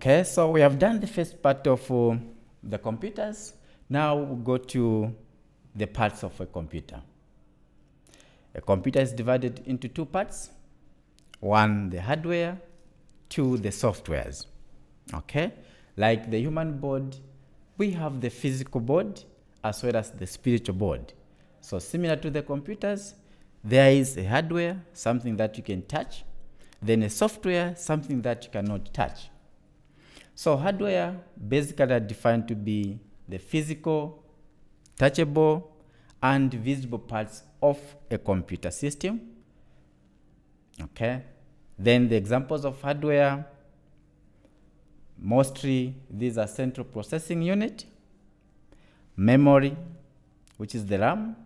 Okay, so we have done the first part of uh, the computers. Now we go to the parts of a computer. A computer is divided into two parts. One, the hardware, two, the softwares. Okay, like the human board, we have the physical board as well as the spiritual board. So similar to the computers, there is a hardware, something that you can touch, then a software, something that you cannot touch. So hardware basically are defined to be the physical, touchable, and visible parts of a computer system. Okay. Then the examples of hardware, mostly these are central processing unit, memory, which is the RAM,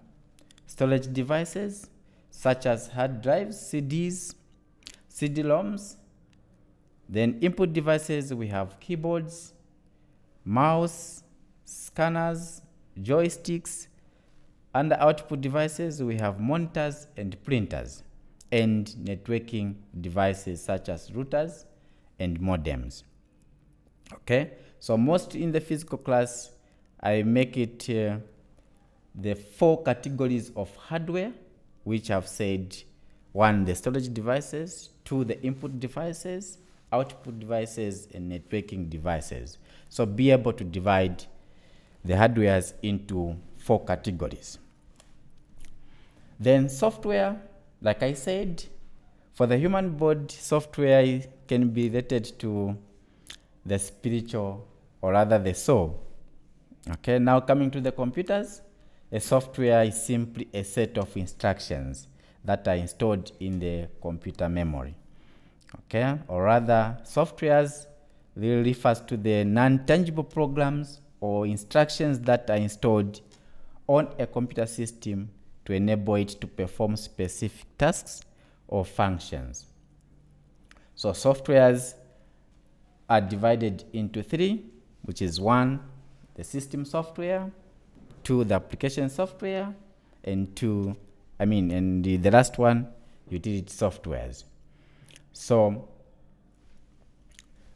storage devices such as hard drives, CDs, CD-ROMs. Then input devices, we have keyboards, mouse, scanners, joysticks. Under output devices, we have monitors and printers and networking devices such as routers and modems. Okay, so most in the physical class, I make it uh, the four categories of hardware, which I've said one, the storage devices, two, the input devices, output devices, and networking devices. So be able to divide the hardwares into four categories. Then software, like I said, for the human board, software can be related to the spiritual or rather the soul. Okay, now coming to the computers, a software is simply a set of instructions that are installed in the computer memory. Okay, or rather, softwares really refers to the non-tangible programs or instructions that are installed on a computer system to enable it to perform specific tasks or functions. So softwares are divided into three, which is one, the system software, two, the application software, and two, I mean, and the, the last one, utility softwares. So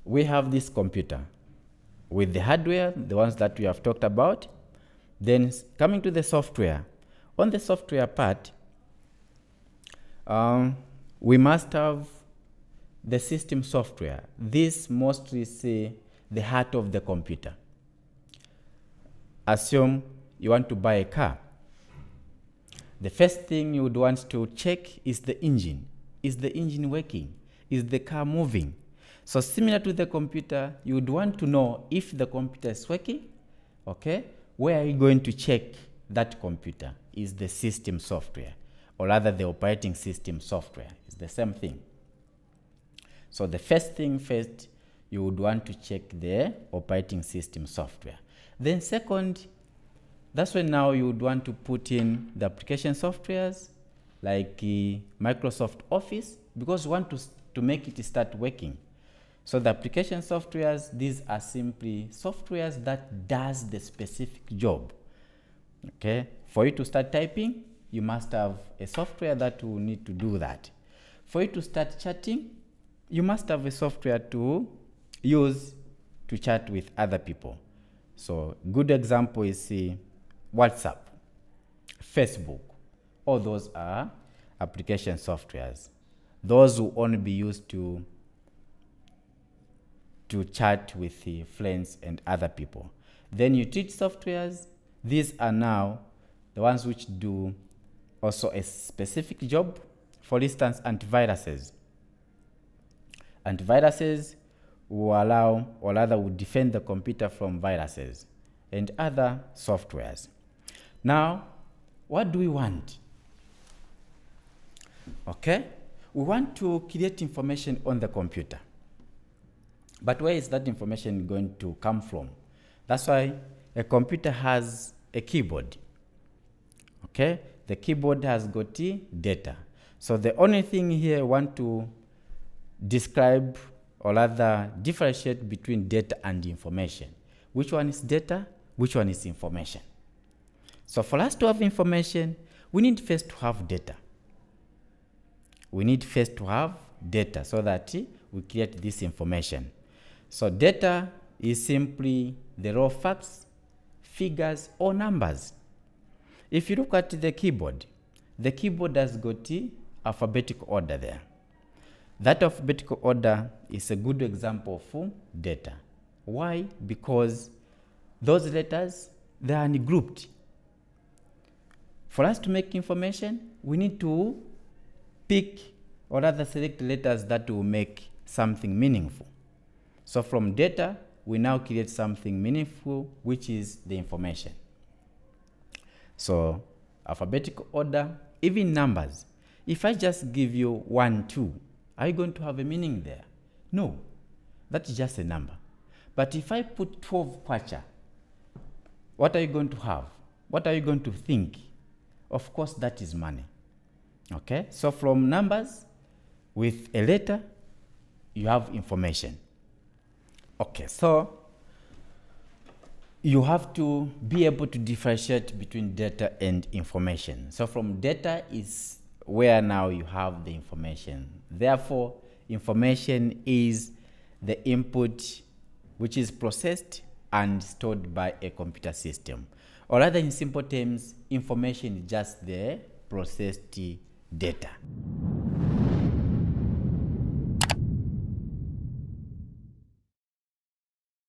we have this computer with the hardware, the ones that we have talked about. Then coming to the software, on the software part, um, we must have the system software. This mostly say the heart of the computer. Assume you want to buy a car. The first thing you would want to check is the engine. Is the engine working? Is the car moving? So similar to the computer, you would want to know if the computer is working, okay? Where are you going to check that computer? Is the system software, or rather the operating system software. It's the same thing. So the first thing first, you would want to check the operating system software. Then second, that's when now you would want to put in the application softwares like uh, Microsoft Office because you want to, to make it start working. So the application softwares, these are simply softwares that does the specific job. Okay, for you to start typing, you must have a software that will need to do that. For you to start chatting, you must have a software to use to chat with other people. So good example is uh, WhatsApp, Facebook. All those are application softwares. Those will only be used to to chat with uh, friends and other people. Then utility softwares. These are now the ones which do also a specific job. For instance, antiviruses. Antiviruses will allow or rather will defend the computer from viruses and other softwares. Now, what do we want? Okay, we want to create information on the computer. But where is that information going to come from? That's why a computer has a keyboard. Okay, the keyboard has got data. So the only thing here I want to describe or rather differentiate between data and information. Which one is data? Which one is information? So for us to have information, we need first to have data. We need first to have data so that we create this information. So data is simply the raw facts, figures, or numbers. If you look at the keyboard, the keyboard has got alphabetical order there. That alphabetical order is a good example of data. Why? Because those letters, they are grouped. For us to make information, we need to pick or rather select letters that will make something meaningful. So from data, we now create something meaningful, which is the information. So alphabetical order, even numbers. If I just give you 1, 2, are you going to have a meaning there? No, that's just a number. But if I put 12 kwacha, what are you going to have? What are you going to think? Of course, that is money. Okay, so from numbers with a letter, you have information. Okay, so you have to be able to differentiate between data and information. So from data is where now you have the information. Therefore, information is the input which is processed and stored by a computer system. Or rather in simple terms, information is just the processed data.